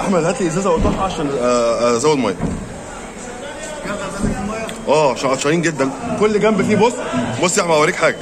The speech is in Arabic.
أحمد هات لي إزازة وقطعها عشان آه، آه، أزود مية. آه عشان عطشانين جدا. كل جنب فيه بص بص يا احمد اوريك حاجة.